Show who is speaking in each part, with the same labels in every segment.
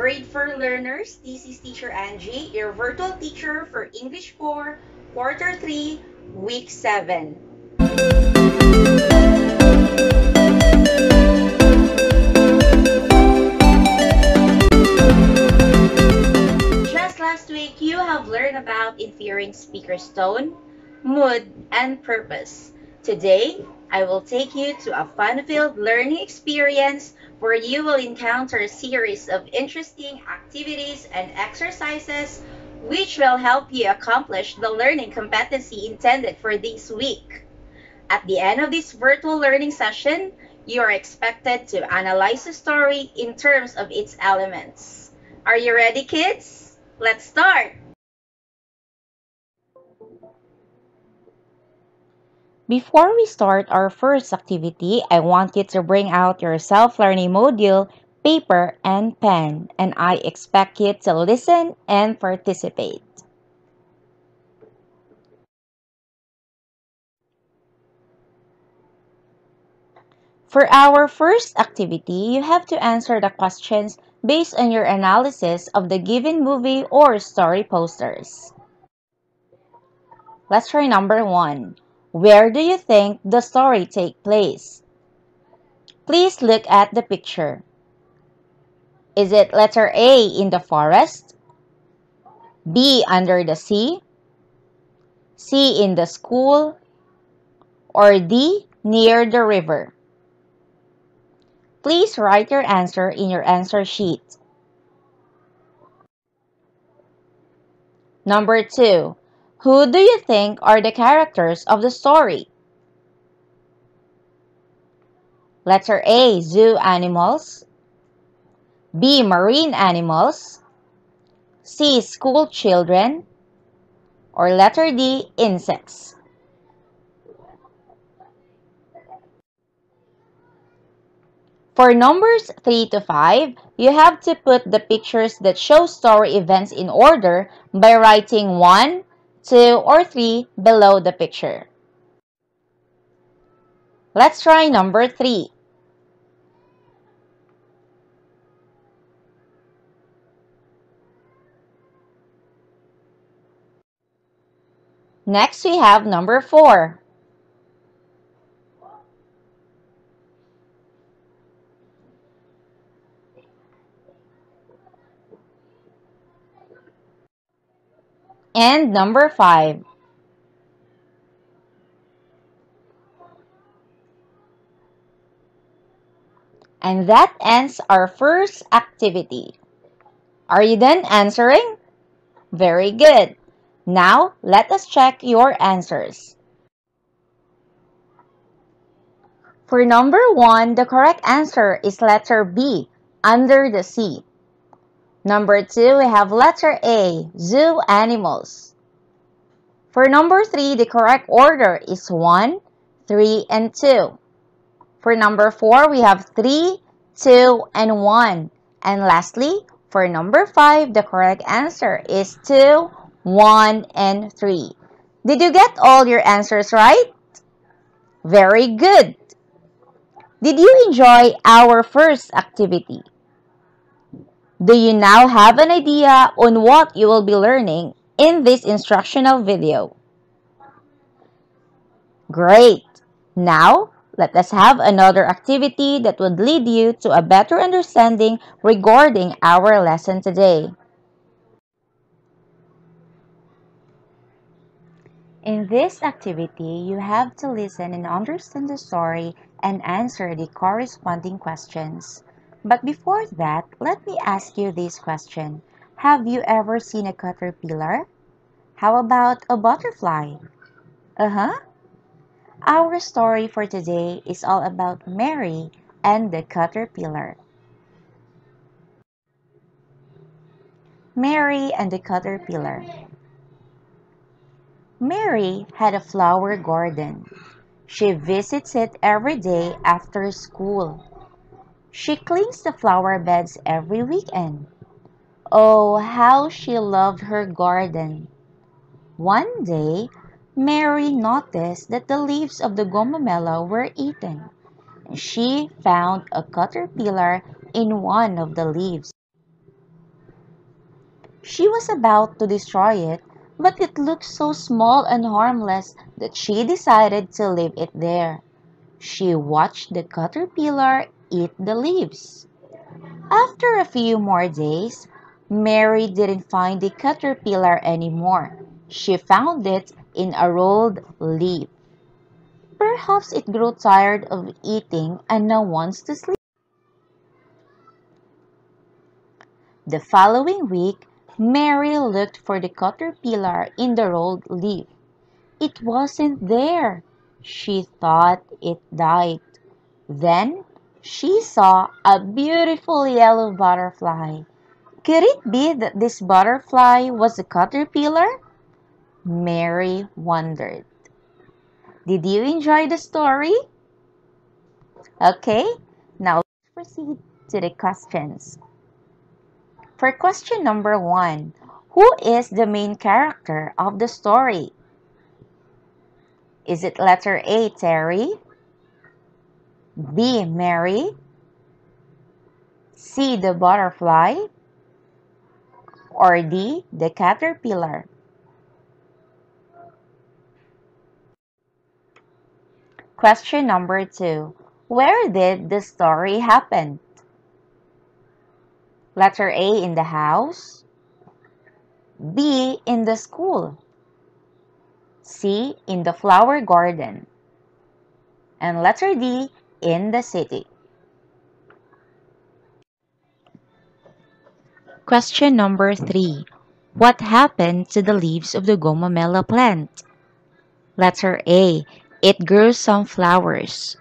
Speaker 1: grade 4 learners. This is Teacher Angie, your virtual teacher for English 4, Quarter 3, Week 7. Just last week, you have learned about inferring speaker's tone, mood, and purpose. Today, I will take you to a fun-filled learning experience where you will encounter a series of interesting activities and exercises which will help you accomplish the learning competency intended for this week. At the end of this virtual learning session, you are expected to analyze the story in terms of its elements. Are you ready, kids? Let's start!
Speaker 2: Before we start our first activity, I want you to bring out your self-learning module, paper, and pen, and I expect you to listen and participate. For our first activity, you have to answer the questions based on your analysis of the given movie or story posters. Let's try number one. Where do you think the story take place? Please look at the picture. Is it letter A in the forest? B under the sea? C in the school? Or D near the river? Please write your answer in your answer sheet. Number 2. Who do you think are the characters of the story? Letter A, zoo animals. B, marine animals. C, school children. Or letter D, insects. For numbers 3 to 5, you have to put the pictures that show story events in order by writing 1, 2, or 3 below the picture. Let's try number 3. Next, we have number 4. And number 5. And that ends our first activity. Are you done answering? Very good. Now, let us check your answers. For number 1, the correct answer is letter B, under the sea. Number 2, we have letter A, zoo animals. For number 3, the correct order is 1, 3, and 2. For number 4, we have 3, 2, and 1. And lastly, for number 5, the correct answer is 2, 1, and 3. Did you get all your answers right? Very good! Did you enjoy our first activity? Do you now have an idea on what you will be learning in this instructional video? Great! Now, let us have another activity that would lead you to a better understanding regarding our lesson today. In this activity, you have to listen and understand the story and answer the corresponding questions. But before that, let me ask you this question. Have you ever seen a caterpillar? How about a butterfly? Uh-huh. Our story for today is all about Mary and the caterpillar. Mary and the caterpillar. Mary had a flower garden. She visits it every day after school. She cleans the flower beds every weekend. Oh, how she loved her garden. One day, Mary noticed that the leaves of the gumamela were eaten. And she found a caterpillar in one of the leaves. She was about to destroy it, but it looked so small and harmless that she decided to leave it there. She watched the caterpillar eat the leaves. After a few more days, Mary didn't find the caterpillar anymore. She found it in a rolled leaf. Perhaps it grew tired of eating and now wants to sleep. The following week, Mary looked for the caterpillar in the rolled leaf. It wasn't there. She thought it died. Then she saw a beautiful yellow butterfly. Could it be that this butterfly was a caterpillar? Mary wondered. Did you enjoy the story? Okay, now let's proceed to the questions. For question number one, who is the main character of the story? Is it letter A, Terry? B. Mary. C. The butterfly. Or D. The caterpillar. Question number two. Where did the story happen? Letter A in the house. B in the school. C in the flower garden. And letter D in the city. Question number 3. What happened to the leaves of the gumamela plant? Letter A. It grew some flowers.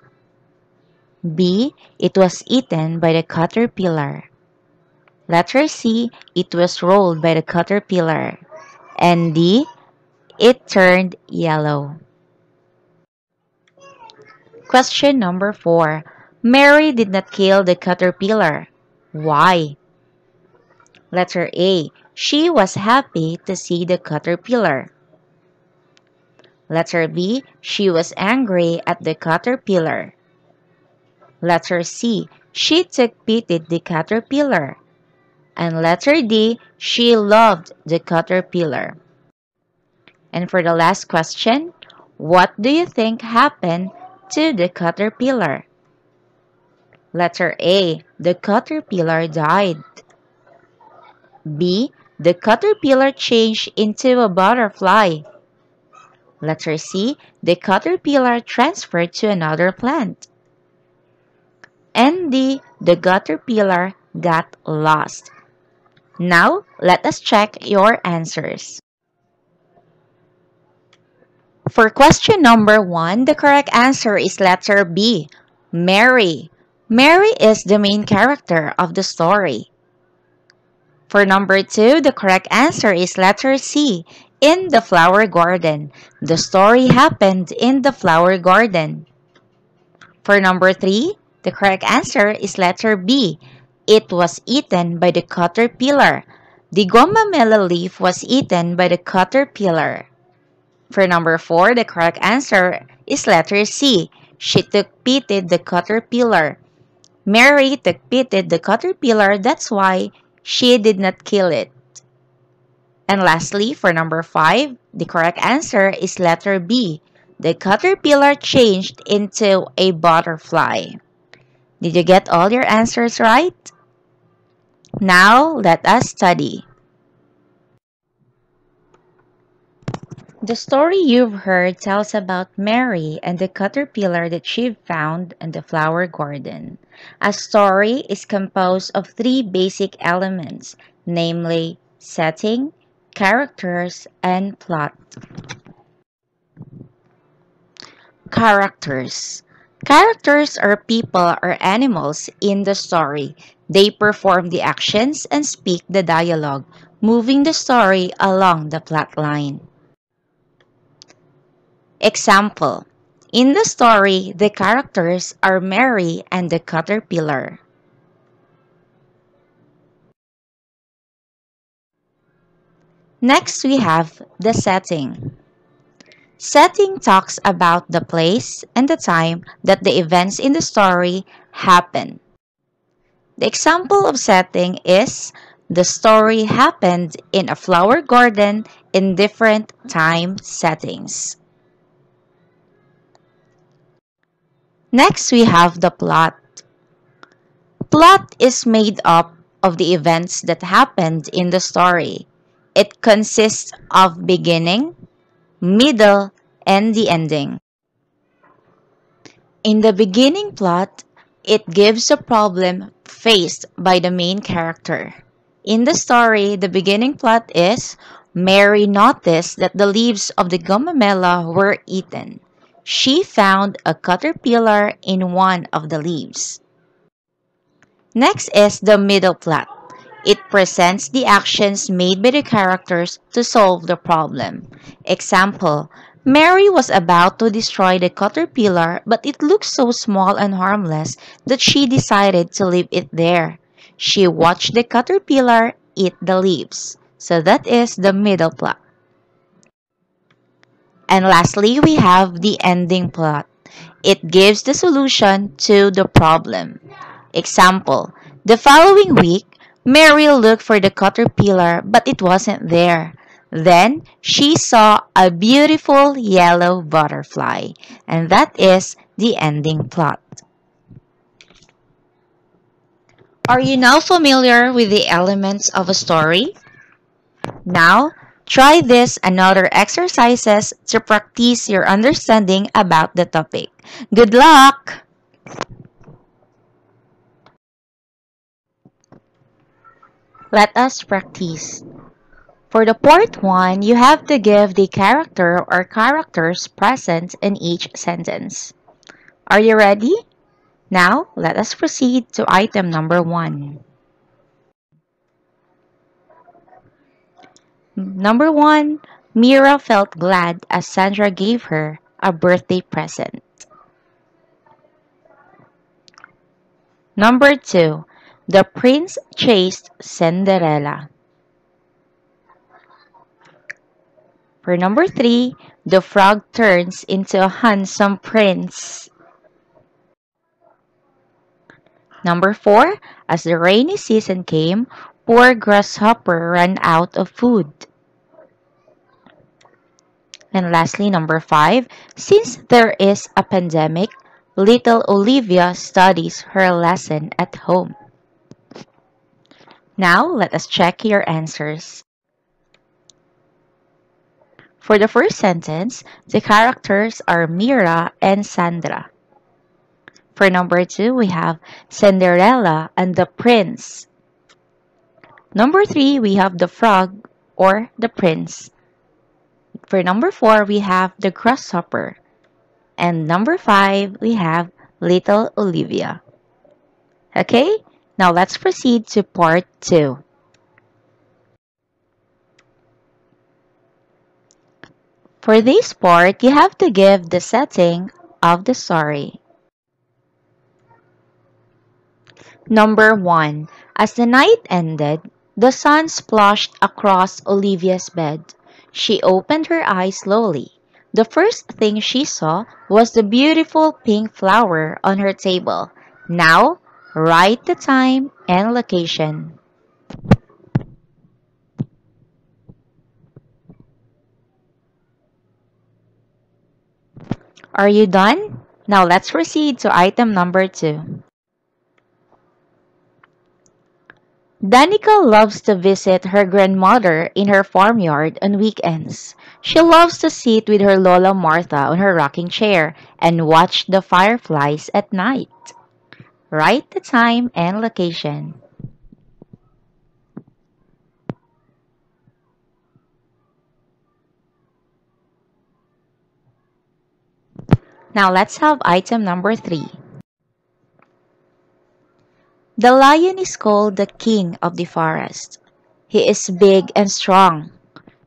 Speaker 2: B. It was eaten by the caterpillar. Letter C. It was rolled by the caterpillar. And D. It turned yellow. Question number 4. Mary did not kill the caterpillar. Why? Letter A. She was happy to see the caterpillar. Letter B. She was angry at the caterpillar. Letter C. She took pity the caterpillar. And letter D. She loved the caterpillar. And for the last question, what do you think happened to the caterpillar? Letter A. The caterpillar died. B. The caterpillar changed into a butterfly. Letter C. The caterpillar transferred to another plant. And D. The caterpillar got lost. Now, let us check your answers. For question number one, the correct answer is letter B, Mary. Mary is the main character of the story. For number two, the correct answer is letter C, in the flower garden. The story happened in the flower garden. For number three, the correct answer is letter B. It was eaten by the caterpillar. The gumamela leaf was eaten by the caterpillar. For number 4, the correct answer is letter C. She took pity the caterpillar. Mary took pity the caterpillar, that's why she did not kill it. And lastly, for number 5, the correct answer is letter B. The caterpillar changed into a butterfly. Did you get all your answers right? Now, let us study. The story you've heard tells about Mary and the caterpillar that she found in the flower garden. A story is composed of three basic elements, namely setting, characters, and plot. Characters Characters are people or animals in the story. They perform the actions and speak the dialogue, moving the story along the plot line. Example In the story, the characters are Mary and the caterpillar. Next, we have the setting. Setting talks about the place and the time that the events in the story happen. The example of setting is The story happened in a flower garden in different time settings. Next, we have the plot. Plot is made up of the events that happened in the story. It consists of beginning, middle, and the ending. In the beginning plot, it gives a problem faced by the main character. In the story, the beginning plot is Mary noticed that the leaves of the gumamela were eaten. She found a caterpillar in one of the leaves. Next is the middle plot. It presents the actions made by the characters to solve the problem. Example, Mary was about to destroy the caterpillar, but it looked so small and harmless that she decided to leave it there. She watched the caterpillar eat the leaves. So that is the middle plot. And lastly, we have the ending plot. It gives the solution to the problem. Example, the following week, Mary looked for the caterpillar, but it wasn't there. Then she saw a beautiful yellow butterfly, and that is the ending plot. Are you now familiar with the elements of a story? Now, try this and other exercises to practice your understanding about the topic. Good luck! Let us practice. For the part 1, you have to give the character or characters present in each sentence. Are you ready? Now, let us proceed to item number 1. Number 1, Mira felt glad as Sandra gave her a birthday present. Number 2, the prince chased Cinderella. For number three, the frog turns into a handsome prince. Number four, as the rainy season came, poor grasshopper ran out of food. And lastly, number five, since there is a pandemic, little Olivia studies her lesson at home. Now, let us check your answers. For the first sentence, the characters are Mira and Sandra. For number two, we have Cinderella and the prince. Number three, we have the frog or the prince. For number four, we have the grasshopper. And number five, we have little Olivia. Okay, now let's proceed to part two. For this part, you have to give the setting of the story. Number 1. As the night ended, the sun splashed across Olivia's bed. She opened her eyes slowly. The first thing she saw was the beautiful pink flower on her table. Now, write the time and location. Are you done? Now let's proceed to item number two. Danica loves to visit her grandmother in her farmyard on weekends. She loves to sit with her Lola Martha on her rocking chair and watch the fireflies at night. Write the time and location. Now let's have item number three. The lion is called the king of the forest. He is big and strong.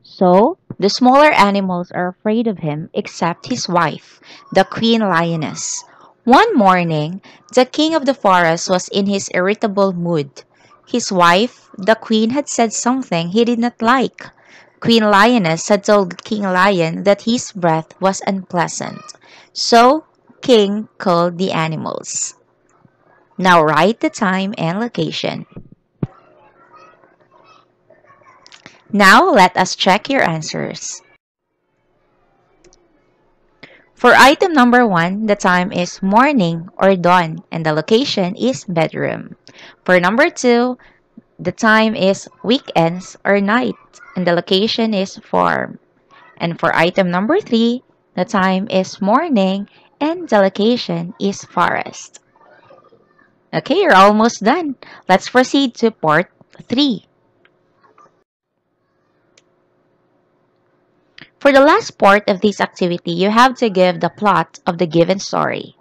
Speaker 2: So, the smaller animals are afraid of him except his wife, the queen lioness. One morning, the king of the forest was in his irritable mood. His wife, the queen, had said something he did not like. Queen Lioness had told King Lion that his breath was unpleasant. So, King called the animals. Now write the time and location. Now let us check your answers. For item number 1, the time is morning or dawn and the location is bedroom. For number 2, the time is weekends or night and the location is farm. And for item number 3, the time is morning and the location is forest. Okay, you're almost done. Let's proceed to part 3. For the last part of this activity, you have to give the plot of the given story.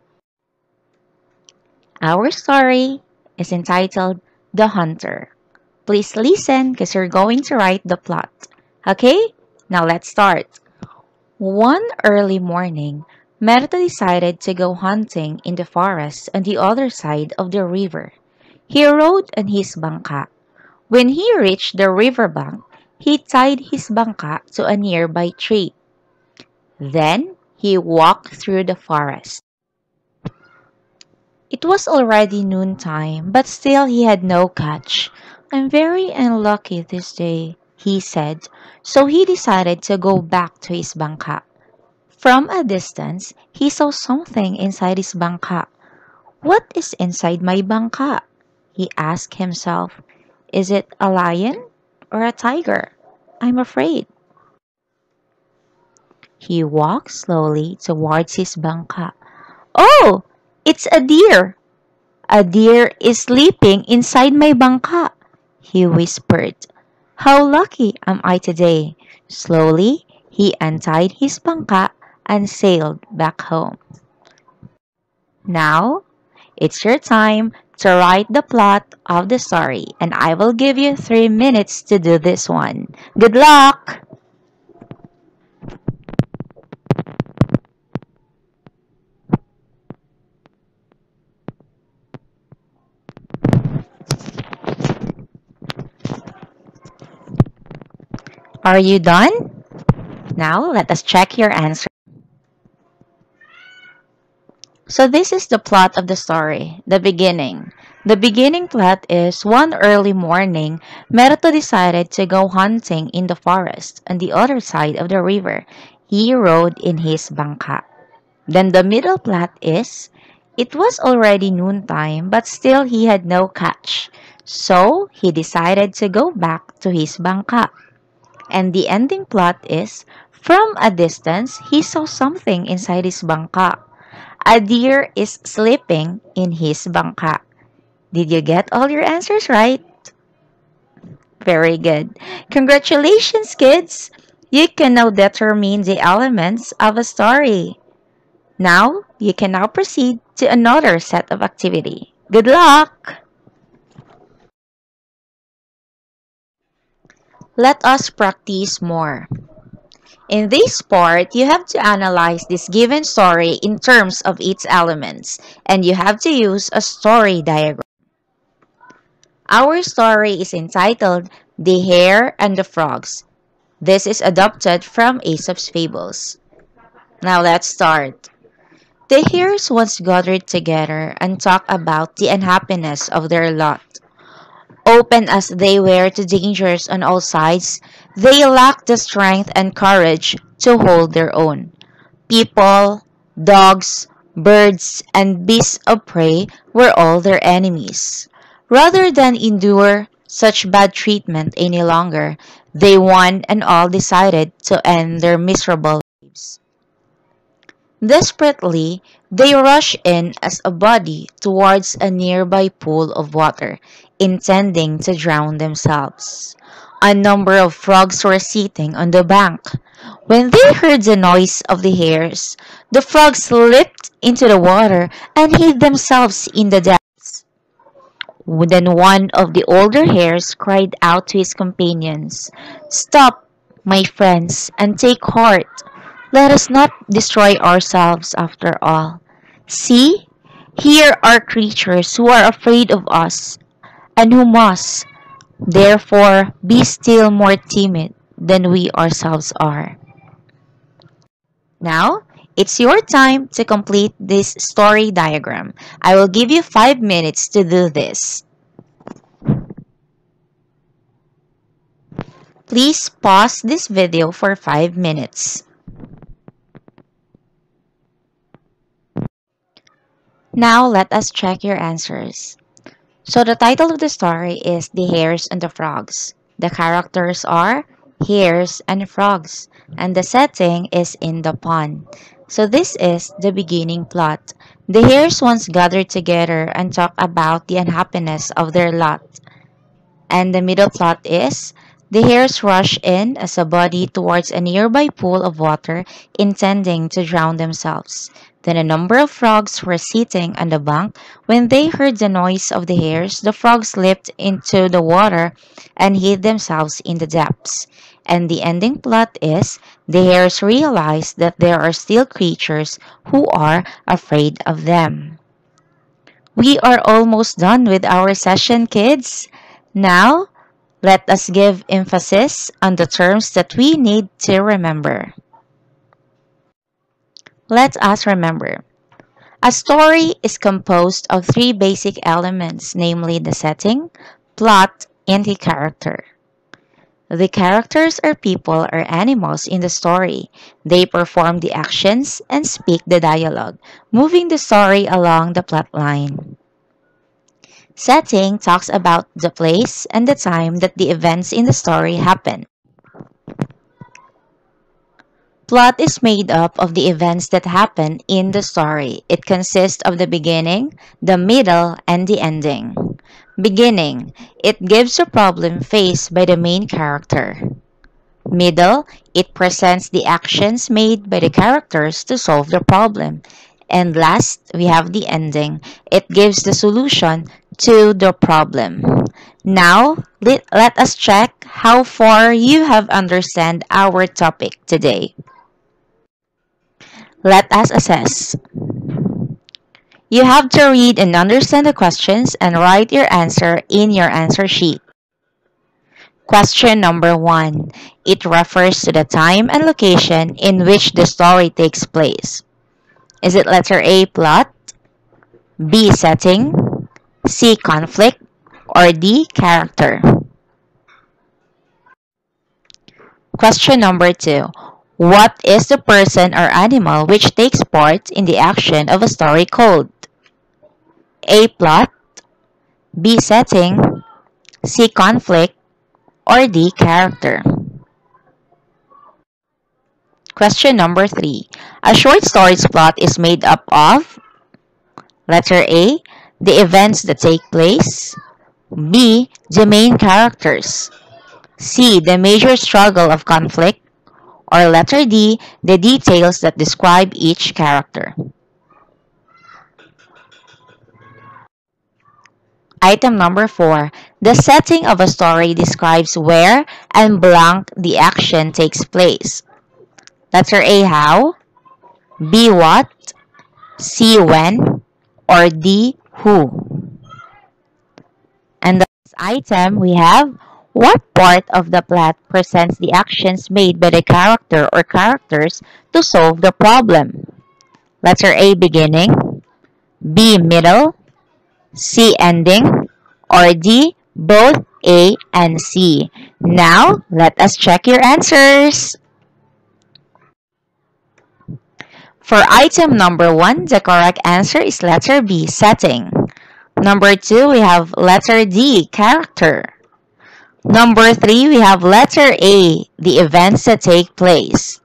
Speaker 2: Our story is entitled The Hunter. Please listen because you're going to write the plot. Okay? Now let's start. One early morning, Merta decided to go hunting in the forest on the other side of the river. He rode on his bangka. When he reached the riverbank, he tied his bangka to a nearby tree. Then he walked through the forest. It was already noontime, but still he had no catch. I'm very unlucky this day, he said, so he decided to go back to his bangka. From a distance, he saw something inside his bangka. What is inside my bangka? He asked himself. Is it a lion? or a tiger. I'm afraid. He walked slowly towards his bangka. Oh, it's a deer. A deer is sleeping inside my bangka, he whispered. How lucky am I today. Slowly, he untied his bangka and sailed back home. Now, it's your time to write the plot of the story, and I will give you three minutes to do this one. Good luck! Are you done? Now let us check your answer. So this is the plot of the story, the beginning. The beginning plot is one early morning, Merto decided to go hunting in the forest on the other side of the river. He rode in his bangka. Then the middle plot is it was already noontime, but still he had no catch. So he decided to go back to his bangka. And the ending plot is from a distance he saw something inside his bangka. A deer is sleeping in his bangka. Did you get all your answers right? Very good. Congratulations, kids! You can now determine the elements of a story. Now, you can now proceed to another set of activity. Good luck! Let us practice more. In this part, you have to analyze this given story in terms of its elements, and you have to use a story diagram. Our story is entitled The Hare and the Frogs. This is adopted from Aesop's Fables. Now let's start. The hares once gathered together and talked about the unhappiness of their lot. Open as they were to dangers on all sides, they lacked the strength and courage to hold their own. People, dogs, birds, and beasts of prey were all their enemies. Rather than endure such bad treatment any longer, they one and all decided to end their miserable lives. Desperately, they rushed in as a body towards a nearby pool of water, intending to drown themselves. A number of frogs were sitting on the bank. When they heard the noise of the hares, the frogs leaped into the water and hid themselves in the depths. Then one of the older hares cried out to his companions, Stop, my friends, and take heart. Let us not destroy ourselves after all. See, here are creatures who are afraid of us, and who must, therefore, be still more timid than we ourselves are. Now, it's your time to complete this story diagram. I will give you five minutes to do this. Please pause this video for 5 minutes. Now let us check your answers. So the title of the story is The Hares and the Frogs. The characters are hares and frogs and the setting is in the pond. So this is the beginning plot. The hares once gathered together and talked about the unhappiness of their lot. And the middle plot is the hares rush in as a body towards a nearby pool of water, intending to drown themselves. Then a number of frogs were sitting on the bank. When they heard the noise of the hares, the frogs leaped into the water and hid themselves in the depths. And the ending plot is the hares realize that there are still creatures who are afraid of them. We are almost done with our session, kids. Now, let us give emphasis on the terms that we need to remember. Let us remember. A story is composed of three basic elements, namely the setting, plot, and the character. The characters are people or animals in the story. They perform the actions and speak the dialogue, moving the story along the plot line. Setting talks about the place and the time that the events in the story happen. Plot is made up of the events that happen in the story. It consists of the beginning, the middle, and the ending. Beginning. It gives a problem faced by the main character. Middle. It presents the actions made by the characters to solve the problem. And last, we have the ending. It gives the solution to the problem. Now, let, us check how far you have understand our topic today. Let us assess. You have to read and understand the questions and write your answer in your answer sheet. Question number one. It refers to the time and location in which the story takes place. Is it letter A, plot, B, setting, C, conflict, or D, character? Question number two. What is the person or animal which takes part in the action of a story called? A. Plot B. Setting C. Conflict or D. Character Question number 3. A short story's plot is made up of Letter A. The events that take place B. The main characters C. The major struggle of conflict or letter D, the details that describe each character. Item number 4. The setting of a story describes where and blank the action takes place. Letter A, how, B, what, C, when, or D, who. And the item we have what part of the plot presents the actions made by the character or characters to solve the problem? Letter A beginning, B middle, C ending, or D both A and C. Now, let us check your answers. For item number 1, the correct answer is letter B, setting. Number 2, we have letter D, character. Number three, we have letter A, the events that take place.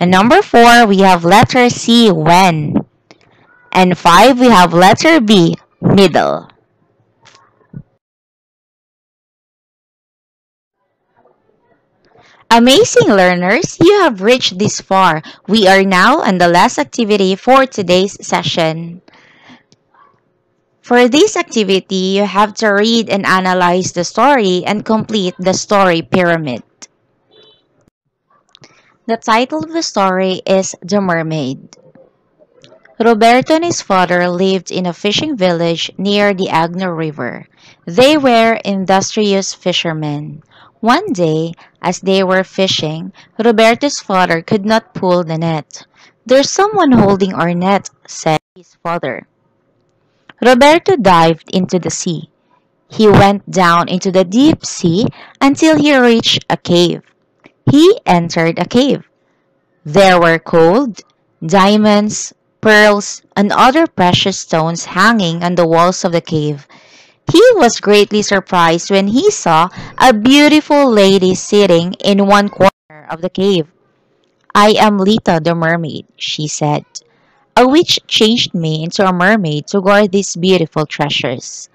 Speaker 2: And number four, we have letter C, when. And five, we have letter B, middle. Amazing learners, you have reached this far. We are now on the last activity for today's session. For this activity, you have to read and analyze the story and complete the story pyramid. The title of the story is The Mermaid. Roberto and his father lived in a fishing village near the Agno River. They were industrious fishermen. One day, as they were fishing, Roberto's father could not pull the net. There's someone holding our net, said his father. Roberto dived into the sea. He went down into the deep sea until he reached a cave. He entered a cave. There were gold, diamonds, pearls, and other precious stones hanging on the walls of the cave. He was greatly surprised when he saw a beautiful lady sitting in one corner of the cave. I am Lita the mermaid, she said. A witch changed me into a mermaid to guard these beautiful treasures.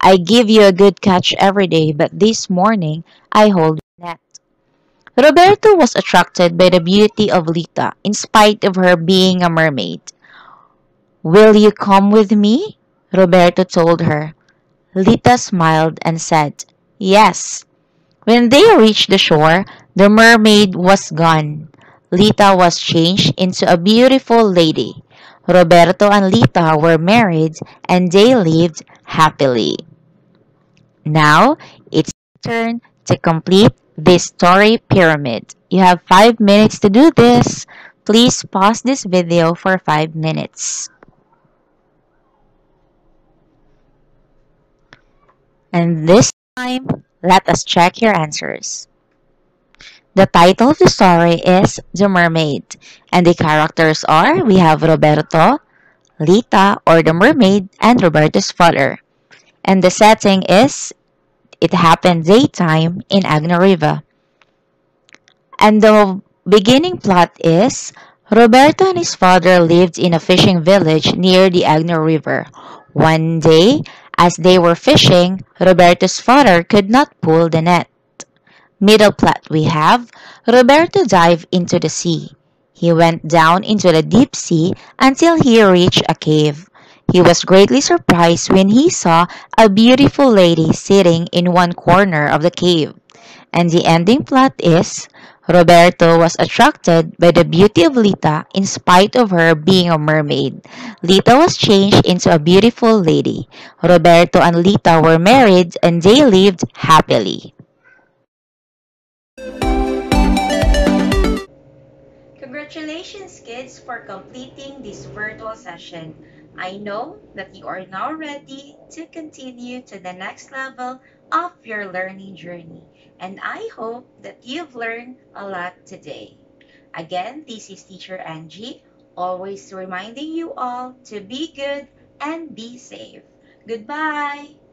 Speaker 2: I give you a good catch every day, but this morning I hold your net. Roberto was attracted by the beauty of Lita in spite of her being a mermaid. Will you come with me? Roberto told her. Lita smiled and said, Yes. When they reached the shore, the mermaid was gone. Lita was changed into a beautiful lady. Roberto and Lita were married and they lived happily. Now it's your turn to complete this story pyramid. You have five minutes to do this. Please pause this video for five minutes. And this time, let us check your answers. The title of the story is The Mermaid, and the characters are we have Roberto, Lita or the mermaid, and Roberto's father. And the setting is it happened daytime in Agno River. And the beginning plot is Roberto and his father lived in a fishing village near the Agno River. One day, as they were fishing, Roberto's father could not pull the net. Middle plot we have Roberto dived into the sea. He went down into the deep sea until he reached a cave. He was greatly surprised when he saw a beautiful lady sitting in one corner of the cave. And the ending plot is Roberto was attracted by the beauty of Lita in spite of her being a mermaid. Lita was changed into a beautiful lady. Roberto and Lita were married and they lived happily.
Speaker 1: Kids, for completing this virtual session. I know that you are now ready to continue to the next level of your learning journey, and I hope that you've learned a lot today. Again, this is Teacher Angie, always reminding you all to be good and be safe. Goodbye.